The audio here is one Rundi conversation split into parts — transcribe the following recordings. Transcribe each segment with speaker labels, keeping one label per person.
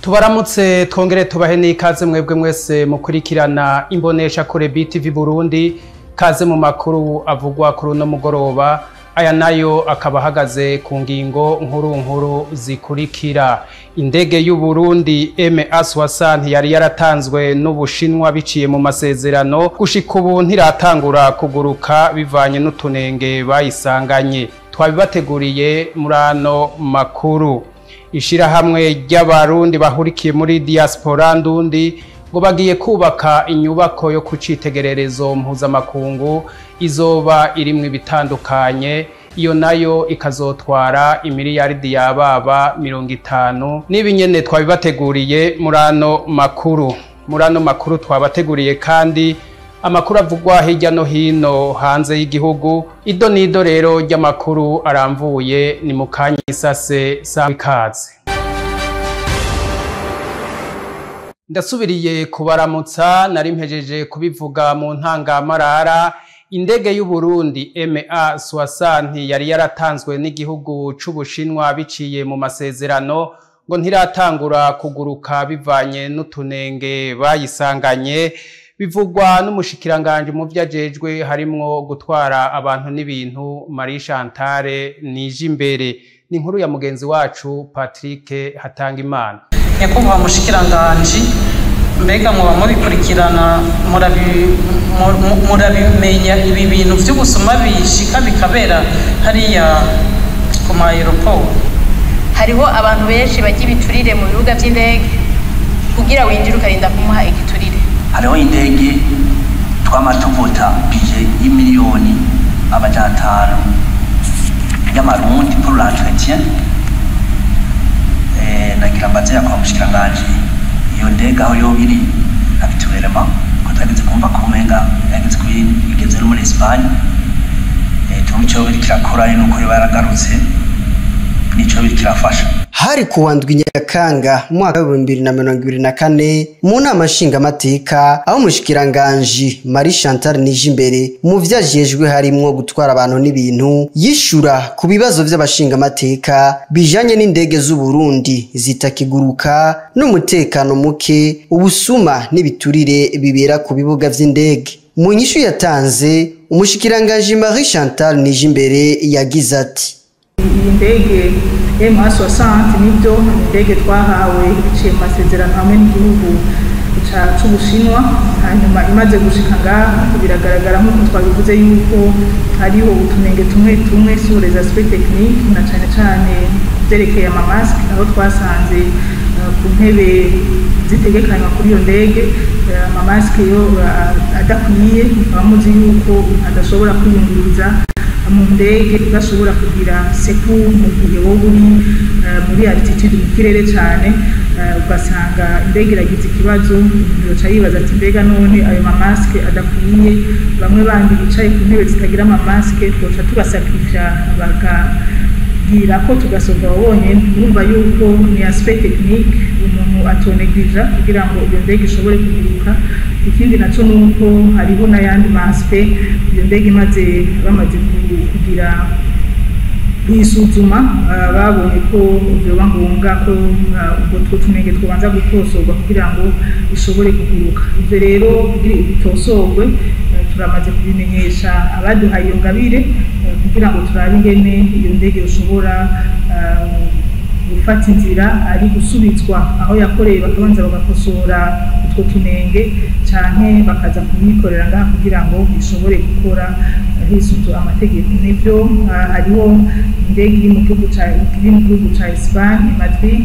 Speaker 1: tubaramutse twongere tubahe n'ikaze mwebwe mwese mukurikirana imbonesha kure BTV Burundi kaze mu makuru avugwa kuri uno mugoroba aya nayo akaba ahagaze ku ngingo nkuru nkuru zikurikira indege y'u Burundi MS Wasan yari yaratanzwe n'Ubushinwa biciye mu masezerano gushika ubu ntiratangura kuguruka bivanye n'utunenge bayisanganye twabibateguriye muri ano makuru ishyirahamwe ry'abarundi bahurikiye muri diaspora ndundi ngo bagiye kubaka inyubako yo kucitegererezo mpuzamakungu izoba irimo ibitandukanye iyo nayo ikazotwara imiriyaridi yababa mirongo itanu n'ibi nyine twabibateguriye murano makuru muri makuru twabateguriye kandi amakuru avugwa hirya no hino hanze y'igihugu ido n'ido rero ry'amakuru aramvuye ni mu kanya isase sawa ndasubiriye kubaramutsa nari mpejeje kubivuga mu ntangamarara indege y'u Burundi MA Swasanti yari yaratanzwe n'igihugu cy’ubushinwa biciye mu masezerano ngo ntiratangura kuguruka bivanye n'utunenge bayisanganye bivugwa n'umushikiranganji mu byo ajejwe harimo gutwara abantu n'ibintu Marie Chantale Nijimbere ni inkuru ya mugenzi wacu Patrick imana
Speaker 2: nyakubahwa mushikiranganji mbega muba mubikurikirana murabimenya ibi bintu by'ubusuma bishika bikabera hariya ku ma
Speaker 3: hariho abantu benshi bajya ibiturire mu bibuga by'indege kugira winjire ukarinda kumuha igiturire
Speaker 4: hariho indege tw'amatuvuta bije y'imiliyoni amajana atanu y'amarundi pour l'entretien eh, nagira mbanze yakwa mushikiranganji iyo ndege aho yoba iri abituberema ko twagenze kumva kumenga yagenze kuyini igeze no muri Espagne eh tumucyo biri kirakora nuko yaragarutse nico kirafasha
Speaker 5: hari kuwandwa i nyakanga mu mwaka wa bibiri na mirongo ibiri na kane mu nama nshingamateka aho umushikiranganji marie chantal nije imbere mu vyajejwe harimwo gutwara abantu n'ibintu yishyura ku bibazo vy'abashingamateka bijanye n'indege z'uburundi zitakiguruka n'umutekano muke ubusuma n'ibiturire bibera ku bibuga vy'indege mu nyishu yatanze umushikiranganji marie chantal nije imbere yagize ati
Speaker 6: iyi ndege ema sosante nibyo indege twahawe biciye mu masezerano hamwe n'igihugu cy'ubushinwa hanyuma imaze gushika ngaha biragaragara nk'uko twabivuze yuko hariho utunenge tumwe tumwe sur les aspects techniques na cyane cyane byerekeye amamasike aho twasanze uh, ku ntebe zitegekanywa kuri iyo ndege uh, amamasike yo uh, adakwiye muba yuko adashobora kwiyunguriza mu ndege udashobora kugira seku mu gihe wowe uri eh, muri altitude mu kirere cyane eh, ugasanga indege iragize ikibazo umuntu yicaye yibaza ati mbega none ayo mamasike adakwiye bamwe bandi bicaye ku ntebe zitagira amamasike twoca tugasakisha bakabwira ko tugasohoka bonyine urumva yuko ni aspect technique umuntu atonegirira kugira ngo iyo ndege ishobore kuguruka ikindi nacyo ni uko hariho n'ayandi masipe iyo ndege imaze bamaze kugira kuyisuzuma babonye ko byoba ngombwa ko ubwo two tunenge tubanza gutosorwa kugira ngo ishobore kuguruka ibyo rero bitosorwe turamaze kubimenyesha abaduhaye iyo ngabire kugira ngo turabe ingene iyo ndege ishobora gufata inzira ari gusubizwa aho yakoreye bakabanza bagakosora utwo tunenge cyane bakaza kumwikorera ngaha kugira ngo bishobore gukora hisutu amategeko nibyo ah, hariho indege iri mu gihugu cya esipanye madrid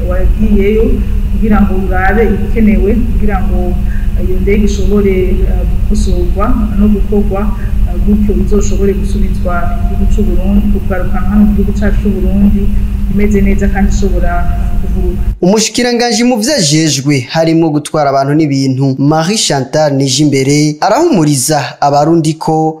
Speaker 6: wagiyeyo kugira ngo urabe ibikenewe kugira ngo iyo ndege ishobore eh, gukosorwa no gukorwa eh, gutyo izoshobore gusubizwa igihugu cy'u Burundi kugaruka hano mu gihugu cyacu cy'u Burundi umeze neza kandi ushobora kuvurwa
Speaker 5: umushikiranganji mu byo ajejwe harimo gutwara abantu n'ibintu Marie Chantal Nijimbere arahumuriza abarundi ko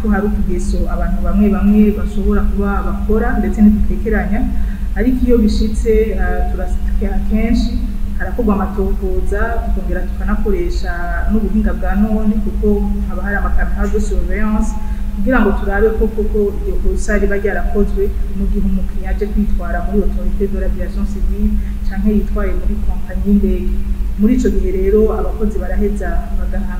Speaker 6: ko hari utugeso abantu bamwe bamwe bashobora kuba bakora ndetse n'udutekeranya ariko iyo bishitse ah, turasitike akenshi harakorwa amatohoza tukongera tukanakoresha n'ubuhinga bwa none kuko haba hari amakamera de surveillance kugira ngo turabe ko koko iyo kosa riba ryarakozwe mu gihe umukiriya aje kwitwara muri otorite de l'aviation civile cyangwa yitwaye muri kompanyi y'indege muri icyo gihe rero abakozi baraheza bagahanwa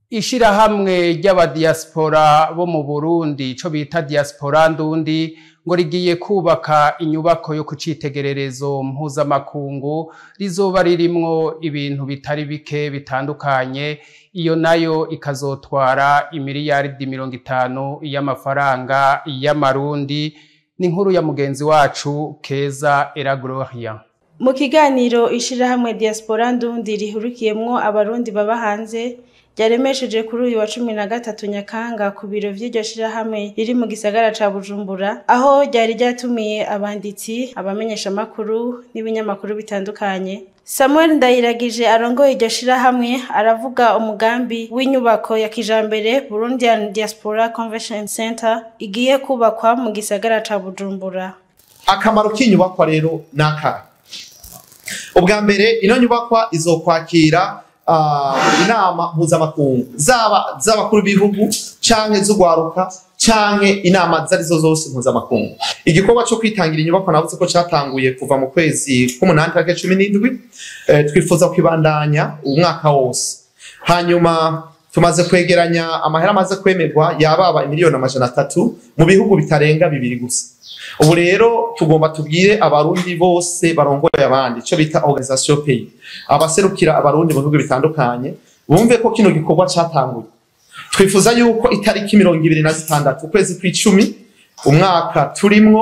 Speaker 1: Ishyirahamwe ry'abadiyasipora bo mu Burundi co bita diaspora ndundi ngo rigiye kubaka inyubako yo ku citegererezo mpuzamakungu rizoba ririmo ibintu bitari bike bitandukanye iyo nayo ikazotwara imiliyaridi mirongo itanu y'amafaranga y'amarundi ni inkuru ya mugenzi wacu keza era
Speaker 7: mu kiganiro ishyirahamwe diaspora ndundi rihurikiyemo abarundi baba hanze ryaremesheje kuri uyu wa cumi na gatatu nyakanga ku biro vy'iryo shirahamwe riri mu gisagara ca bujumbura aho ryari ryatumiye abanditsi abamenyeshamakuru n'ibinyamakuru bitandukanye samuel ndayiragije arongoye iryo shirahamwe aravuga umugambi w'inyubako ya kijambere burundian diaspora convention center igiye kubakwa mu gisagara ca bujumbura
Speaker 8: akamaro k'inyubakwa rero ni akahe ubwa mbere ino nyubakwa izokwakira ah, inama mpuzamakungu zaba z'abakuru b'ibihugu cyangwa iz'urwaruka cyangwa inama izo ari zo zose mpuzamakungu igikorwa cyo kwitangira inyubako navuze ko cyatanguye kuva mu kwezi k'umunani tariki cumi n'indwi eh, twifuza kwibandanya umwaka wose hanyuma tumaze kwegeranya amahera amaze kwemerwa yababa miliyoni amajana atatu mu bihugu bitarenga bibiri gusa ubu rero tugomba tubwire abarundi bose barongoye abandi icyo bita Organization Pay. abaserukira abarundi mu bihugu bitandukanye bumve ko kino gikorwa cyatanguye twifuza yuko itariki mirongo ibiri na zitandatu ukwezi ku icumi umwaka turimwo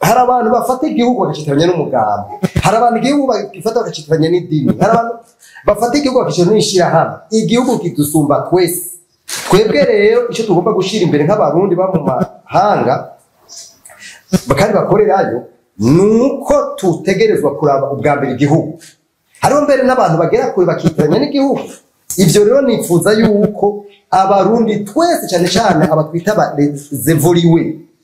Speaker 9: hari abantu bafata igihugu bagacitiranya n'umugambi hari abantu igihugu bagifata bagacitiranya n'idini hari abantu bafata igihugu bagacitiranya n'ishyirahamwe igihugu kidusumba twese twebwe rero icyo tugomba gushyira imbere nk'abarundi bo mu mahanga kandi bakorerayo ni uko tutegerezwa kuraba ubwa mbere igihugu hariho mbere n'abantu bagera kure bakitiranya n'igihugu ibyo rero nifuza yuko abarundi twese cyane cyane abatwita abazevuriwe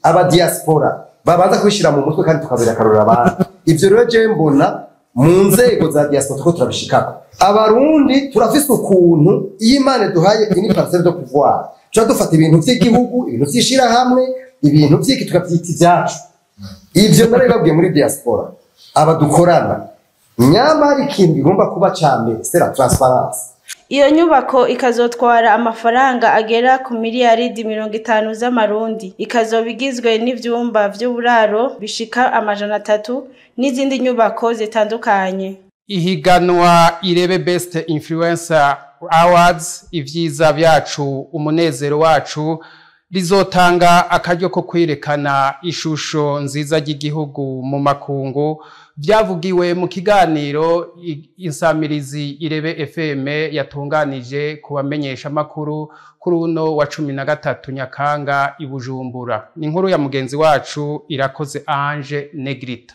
Speaker 9: abadiyasipora babanza kwishyira mu mutwe kandi tukabera akarura abantu ibyo rero njyewe mbona mu nzego za diaspora turiko turabishikako abarundi turafise ukuntu iyo imana duhaye iyi ni do pouvoir tuca dufata ibintu vy'igihugu ibintu vy'ishirahamwe ibintu vy'iki tukavyita ivyacu ivyo nari babwiye muri diaspora abadukorana nyamara ikintu igomba kuba ca mbere c'est
Speaker 7: iyo nyubako ikazotwara amafaranga agera ku miliyaridi mirongo itanu z'amarundi ikazoba igizwe n'ivyumba vy'uburaro bishika amajana atatu n'izindi nyubako zitandukanye
Speaker 1: ihiganwa irebe besite influencer awards ibyiza byacu umunezero wacu rizotanga akaryo ko kwerekana ishusho nziza ry'igihugu mu makungu byavugiwe mu kiganiro insamirizi irebe efeme yatunganije ku bamenyeshamakuru kuri uno wa cumi na gatatu nyakanga i bujumbura ni inkuru ya mugenzi wacu irakoze ange negrita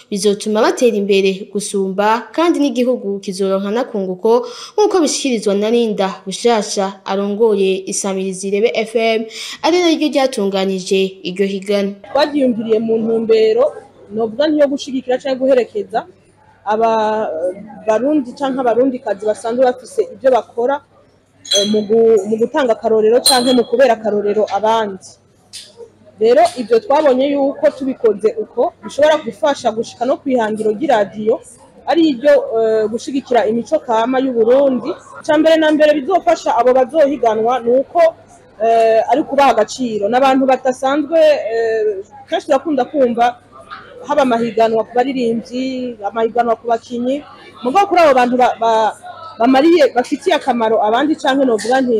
Speaker 10: bizotuma batera imbere gusumba kandi n'igihugu kizoronka nakunguko nk'uko bishikirizwa na Linda Bushasha arongoye isamirizi Irebe FM ari naryo ryatunganyije iryo higana
Speaker 11: baryumviriye mu ntumbero nubwo niyo gushyigikira cyangwa guherekeza abarundi cyangwa abarundikazi basanzwe bafise ibyo bakora eh, mu gutanga akarorero cyangwa mu kubera akarorero abandi rero ibyo twabonye yuko tubikoze uko bishobora gufasha gushika no kwihangira ihangiro ry'iradiyo ari ibyo eh, gushyigikira imico kama y'uburundi icya mbere na mbere bizofasha abo bazohiganwa ni uko eh, ari kubaha agaciro n'abantu batasanzwe eh, kenshi turakunda kumva haba amahiganwa ku baririmbyi amahiganwa ku bakinnyi mu bwoko kuri abo bantu bamariye bafitiye akamaro abandi cyangwa novuga nti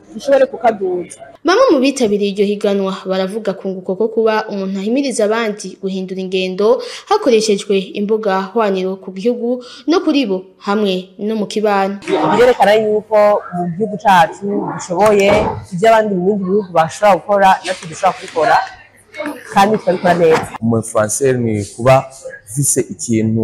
Speaker 11: dushobore kukaduza
Speaker 10: bamwe mu bitabiriye iryo higanwa baravuga kunguko ko kuba umuntu ahimiriza abandi guhindura ingendo hakoreshejwe imbuga hwaniro ku gihugu no kuri bo hamwe no mu kibano
Speaker 12: birerekana yuko mu gihugu cyacu dushoboye ibyo mu bindi bihugu bashobora gukora natwe dushobora kubikora kandi tukabikora neza
Speaker 13: umufanseri ni kuba ufise ikintu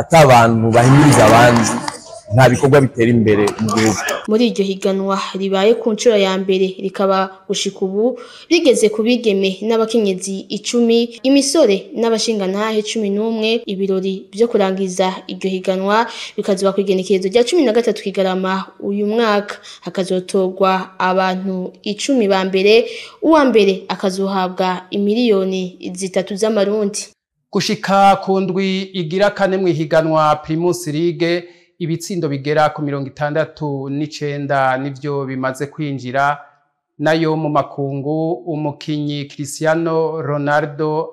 Speaker 13: ati abantu bahimiriza abandi nta bikorwa bitera imbere mu gihugu
Speaker 10: muri iryo higanwa ribaye ku nshuro ya mbere rikaba gushika ubu rigeze ku bigeme n'abakenyezi icumi imisore n'abashingantahe cumi n'umwe ibirori byo kurangiza iryo higanwa bikazuba ku igenekerezo rya cumi na gatatu kigarama uyu mwaka hakazotorwa abantu icumi ba mbere uwa mbere akazuhabwa imiliyoni zitatu z'amarundi
Speaker 1: gushika ku ndwi igira kane mu ihiganwa primus league ibitsindo bigera ku mirongo itandatu n'icyenda nibyo bimaze kwinjira nayo mu makungu umukinnyi Cristiano Ronaldo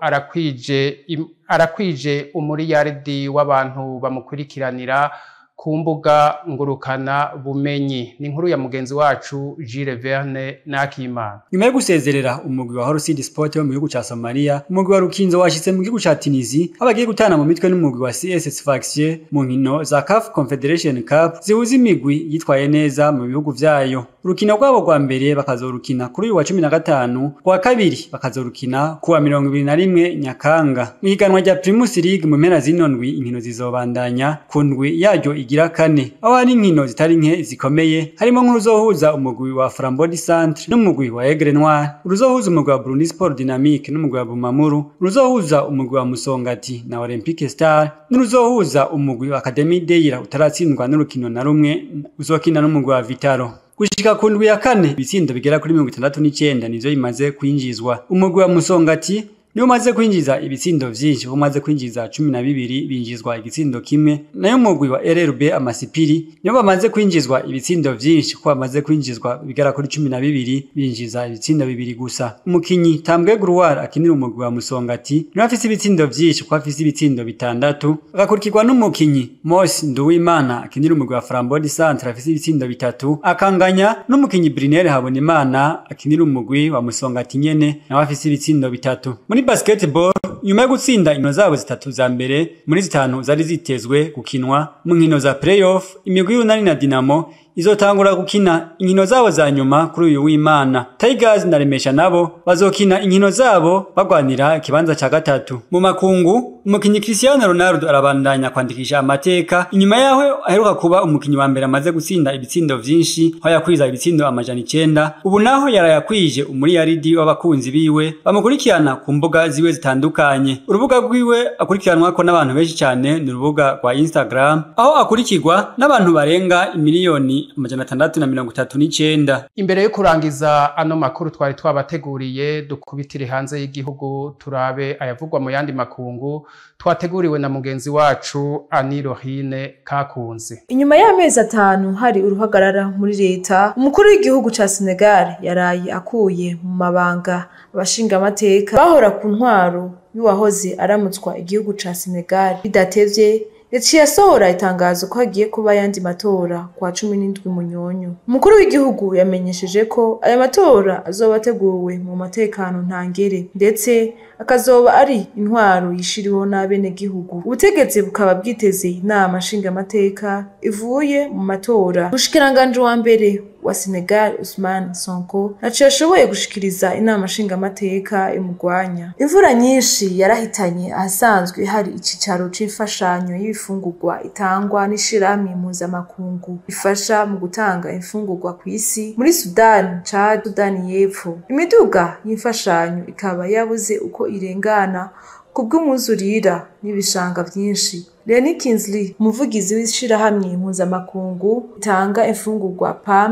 Speaker 1: arakwije umuriyaridi w'abantu bamukurikiranira ku mbuga ngurukana bumenyi ni inkuru ya mugenzi wacu Gilles Verne Nakimana
Speaker 14: nyuma yo gusezerera umugwi wa Horusindi Sport wo mu gihugu cya Somalia umugwi wa Rukinzo washitse mu gihugu ca Tunisia abagiye gutana mu mitwe n'umugwi wa CSS Sfaxien mu nkino za CAF Confederation Cup zihuza imigwi yitwaye neza mu bihugu byayo urukino rwabo rwa mbere bakazorukina kuri uyu wa cumi na gatanu kuwa kabiri bakazorukina kuwa mirongo ibiri na rimwe nyakanga mu ihiganwa rya Primus League mu mpera z'ino ndwi inkino zizobandanya ku ndwi yaryo bigira kane aho hari inkino zitari nke zikomeye harimo nk'uruzohuza umugwi wa Frambodi Centre n'umugwi wa Aigle Noir uruzohuza umugwi wa Burundi Sport Dynamique n'umugwi wa Bumamuru uruzohuza umugwi wa Musongati na Olympique Star n'uruzohuza umugwi wa Academy Deira utaratsindwa n'urukino na rumwe uzokina n'umugwi wa Vitaro gushika ku ndwi ya kane ibitsindo bigera kuri mirongo itandatu n'icyenda nizo bimaze kwinjizwa umugwi wa Musongati niyo umaze kwinjiza ibitsindo byinshi uba umaze kwinjiza cumi na bibiri binjizwa igitsindo kimwe nayo umugwi wa rlb amasipiri niyo bamaze kwinjizwa ibitsindo byinshi kuko bamaze kwinjizwa bigera kuri cumi na bibiri binjiza ibitsindo bibiri gusa Umukinnyi tambwe guruwari akinira umugwi wa musongati niwe afise ibitsindo byinshi kuko afise ibitsindo bitandatu agakurikirwa n'umukinnyi mosi nduwimana akinira umugwi wa farambodi santre afise ibitsindo bitatu akanganya n'umukinnyi brinere habonimana akinira umugwi wa musongati nyene nawe afise ibitsindo bitatu muri muri basketball nyuma yo gutsinda inkino zabo zitatu za mbere muri zitanu zari zitezwe gukinwa mu nkino za playoff imigwi y'urunani na dinamo izotangura gukina inkino zabo za nyuma kuri uyu w'Imana Tigers na Remesha nabo bazokina inkino zabo bagwanira ikibanza cya gatatu mu makungu umukinnyi Cristiano Ronaldo arabandanya kwandikisha amateka inyuma yaho aheruka kuba umukinnyi wa mbere amaze gutsinda ibitsindo byinshi aho yakwiza ibitsindo amajana icyenda ubu naho yarayakwije umuri yaridi w'abakunzi biwe bamukurikirana ku mbuga ziwe zitandukanye urubuga rwiwe akurikiranwa ko n'abantu benshi cyane ni urubuga rwa Instagram aho akurikirwa n'abantu barenga imiliyoni amajana atandatu na mirongo itatu n'icyenda
Speaker 1: imbere yo kurangiza ano makuru twari twabateguriye dukubitire hanze y'igihugu turabe ayavugwa mu yandi makungu twateguriwe na mugenzi wacu anirohine kakunze
Speaker 15: inyuma y'amezi atanu hari uruhagarara muri leta umukuru w'igihugu cya senegal yaraye akuye mu mabanga abashinga amateka bahora ku ntwaro y'uwahoze aramutswa igihugu cya senegal bidatevye yaciye asohora itangazo ko hagiye kuba ayandi matora kwa cumi n'indwi munyonyo umukuru w'igihugu yamenyesheje ko aya matora azoba ateguwe mu matekano ntangere ndetse akazoba ari intwaro yishiriweho n'abenegihugu ubutegetsi bukaba bwiteze inama nshingamateka ivuye mu matora umushikiranganji wa mbere wa senegal usman sonko ntacyo yashoboye gushikiriza inama nshingamateka imugwanya imvura nyinshi yarahitanye ahasanzwe hari icyicaro cy'imfashanyo y'ibifungurwa itangwa n'ishirahamwe mpuzamakungu ifasha mu gutanga imfungugwa ku isi muri sudani cad sudani y'epfo imiduga y'imfashanyo ikaba yabuze uko irengana ku bw'umwuzurira n'ibishanga byinshi Leni Kinsley umuvugizi w'ishyirahamwe mpuzamakungu ritanga imfungurwa PAM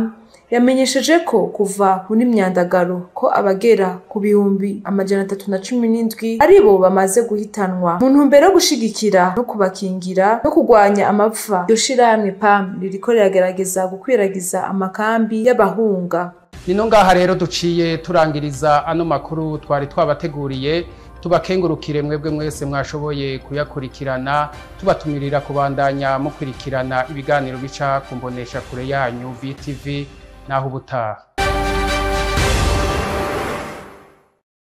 Speaker 15: yamenyesheje ko kuva muri myandagaro ko abagera ku bihumbi amajana atatu na cumi n'indwi aribo bamaze guhitanwa mu ntumbero yo gushyigikira no kubakingira no kurwanya amapfa iryo shyirahamwe PAM ko riragerageza gukwiragiza amakambi y'abahunga
Speaker 1: nino ngaha rero duciye turangiriza ano makuru twari twabateguriye tubakengurukire mwebwe mwese mwashoboye kuyakurikirana tubatumirira kubandanya mukurikirana ibiganiro bica ku mbonesha kure yanyu VTV naho ubutaha